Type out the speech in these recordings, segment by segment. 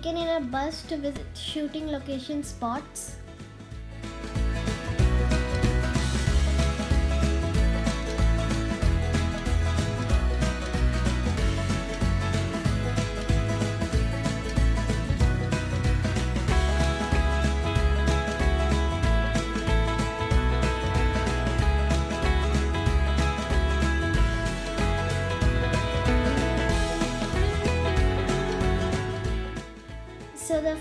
taken in a bus to visit shooting location spots.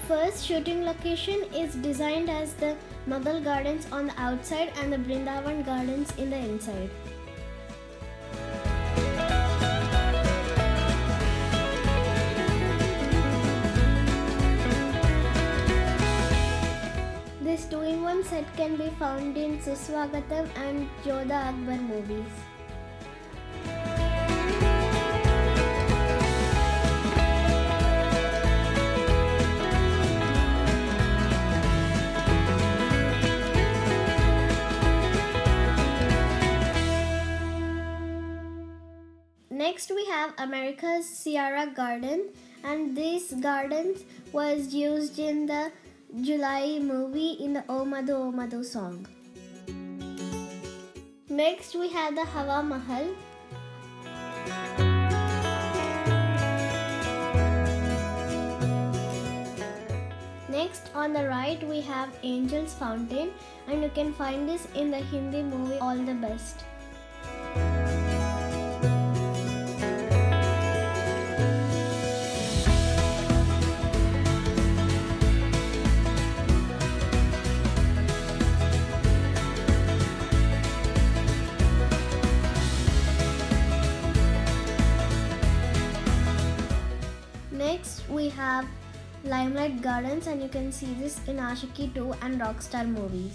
First shooting location is designed as the Mughal Gardens on the outside and the Brindavan Gardens in the inside. This two-in-one set can be found in Suswagatam and Jodha Akbar movies. Next we have America's Sierra Garden and this garden was used in the Julayi movie in the O Madhu O Madhu song. Next we have the Hawa Mahal. Next on the right we have Angel's Fountain and you can find this in the Hindi movie All the Best. We have Limelight Gardens, and you can see this in Aashiqui 2 and Rockstar movies.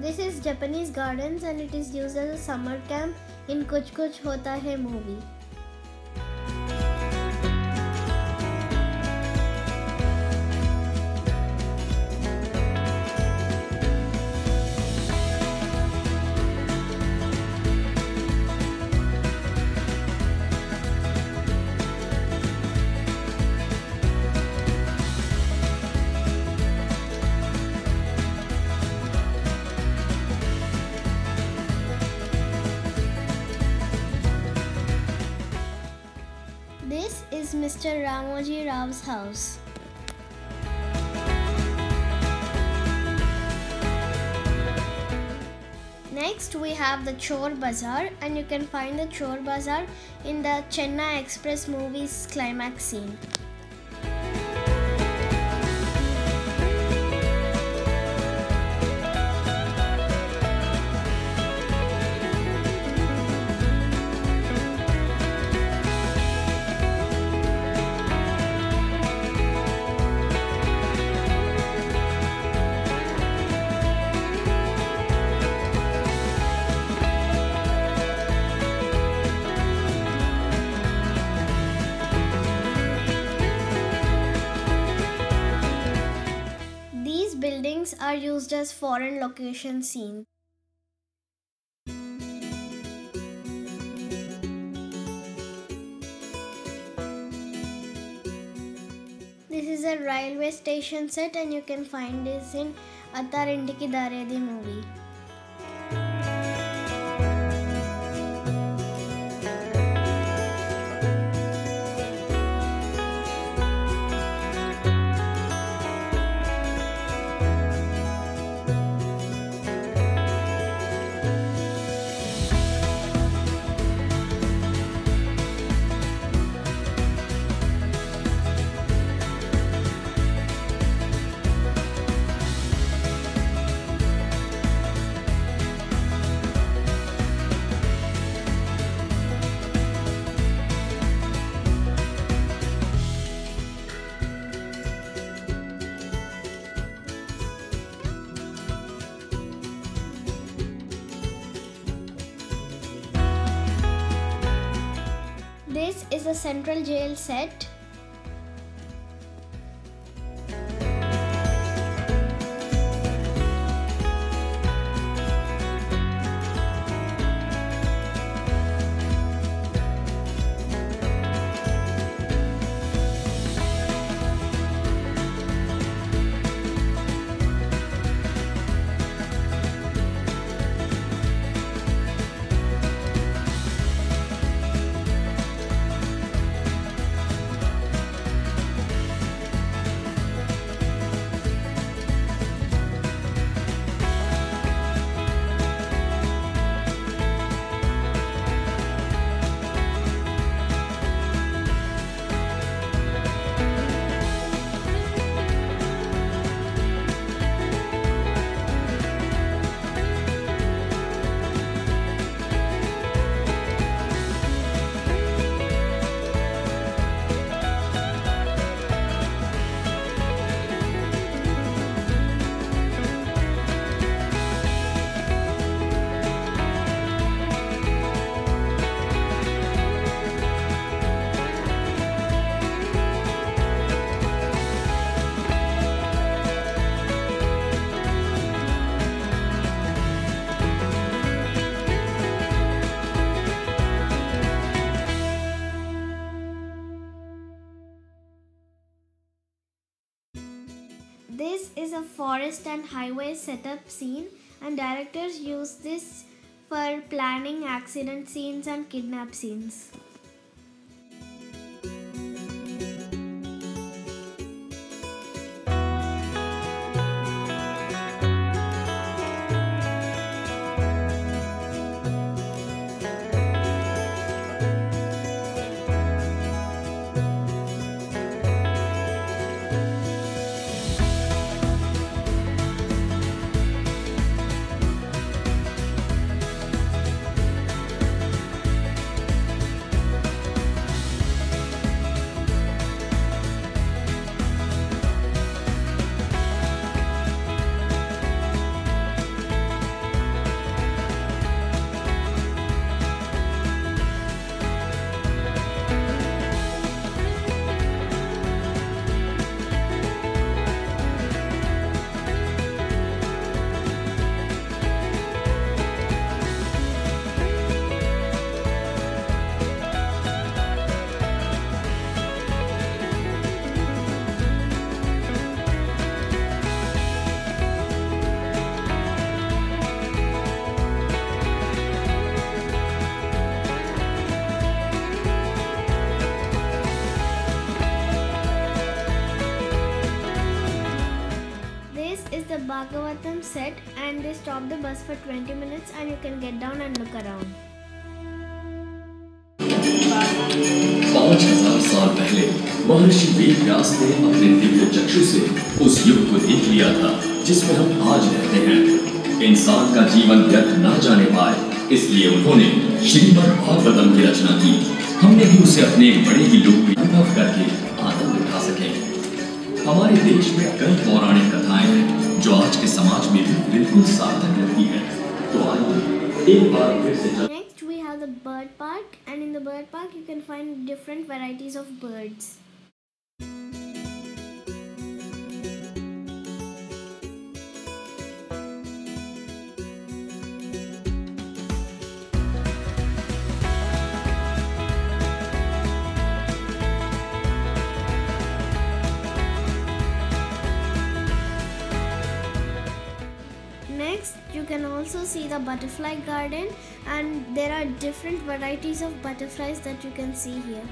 This is Japanese Gardens and it is used as a summer camp in Kuch Kuch Hota Hai movie. Mr. Ramoji Rao's house. Next, we have the Chor Bazaar, and you can find the Chor Bazaar in the Chennai Express movie's climax scene. Are used as foreign location scenes. This is a railway station set and you can find this in Attar Indiki Daredi movie. Is a central jail set. A forest and highway setup scene, and directors use this for planning accident scenes and kidnap scenes. Bhagavatam set, and they stop the bus for 20 minutes, and you can get down and look around. पाँच हज़ार साल पहले महर्षि वेद व्यास ने अपने दिव्य चक्षु से उस युग को देख लिया था जिसमें हम आज रहते हैं। इंसान का जीवन व्यर्थ ना जाने पाए इसलिए उन्होंने श्रीमद् भागवतम की रचना की। हमने भी उसे अपने बड़े ही लोकप्रिय अनुभव करके आनंद उठा सके। हमारे देश में कई पौराणिक कथाएँ हैं। जो आज के समाज में बिल्कुल सार्थक लगती है तो आइए एक बार फिर से Next, we have the bird park, and in the bird park, you can find different varieties of birds. Can also see the butterfly garden, and there are different varieties of butterflies that you can see here.